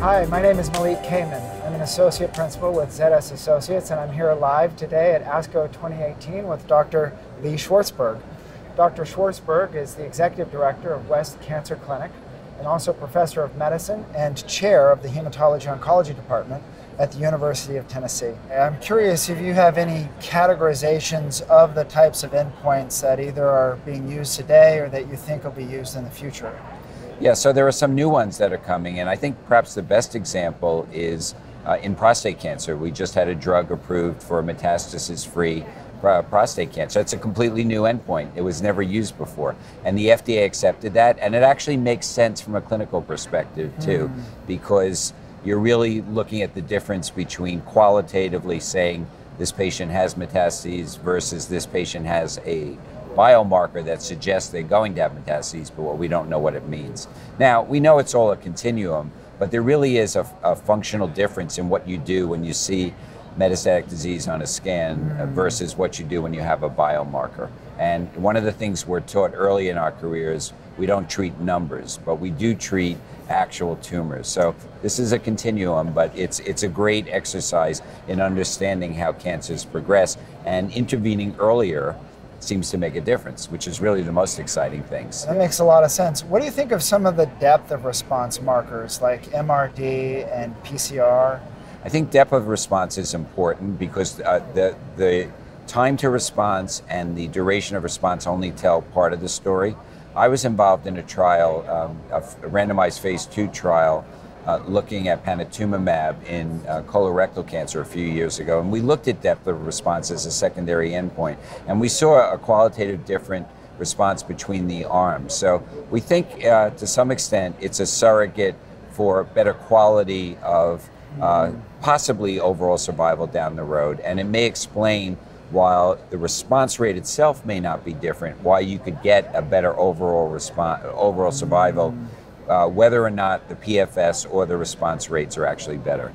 Hi, my name is Malik Kaman. I'm an associate principal with ZS Associates, and I'm here live today at ASCO 2018 with Dr. Lee Schwartzberg. Dr. Schwartzberg is the executive director of West Cancer Clinic and also professor of medicine and chair of the hematology oncology department at the University of Tennessee. I'm curious if you have any categorizations of the types of endpoints that either are being used today or that you think will be used in the future. Yeah, so there are some new ones that are coming, and I think perhaps the best example is uh, in prostate cancer. We just had a drug approved for metastasis free uh, prostate cancer. It's a completely new endpoint. It was never used before. And the FDA accepted that, and it actually makes sense from a clinical perspective, too, mm. because you're really looking at the difference between qualitatively saying this patient has metastases versus this patient has a biomarker that suggests they're going to have metastases, but we don't know what it means. Now, we know it's all a continuum, but there really is a, a functional difference in what you do when you see metastatic disease on a scan versus what you do when you have a biomarker. And one of the things we're taught early in our careers, we don't treat numbers, but we do treat actual tumors. So this is a continuum, but it's it's a great exercise in understanding how cancers progress and intervening earlier seems to make a difference, which is really the most exciting things. That makes a lot of sense. What do you think of some of the depth of response markers like MRD and PCR? I think depth of response is important because uh, the the time to response and the duration of response only tell part of the story. I was involved in a trial, um, a randomized phase two trial uh, looking at panitumumab in uh, colorectal cancer a few years ago, and we looked at depth of response as a secondary endpoint, and we saw a qualitative different response between the arms. So we think, uh, to some extent, it's a surrogate for better quality of uh, possibly overall survival down the road, and it may explain while the response rate itself may not be different, why you could get a better overall response, overall survival uh, whether or not the PFS or the response rates are actually better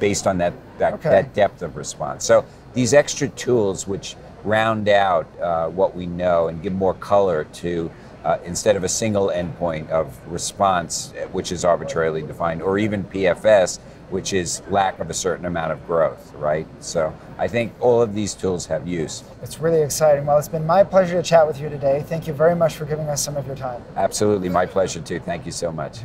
based on that, that, okay. that depth of response. So these extra tools which round out uh, what we know and give more color to uh, instead of a single endpoint of response, which is arbitrarily defined, or even PFS, which is lack of a certain amount of growth, right? So I think all of these tools have use. It's really exciting. Well, it's been my pleasure to chat with you today. Thank you very much for giving us some of your time. Absolutely, my pleasure too. Thank you so much.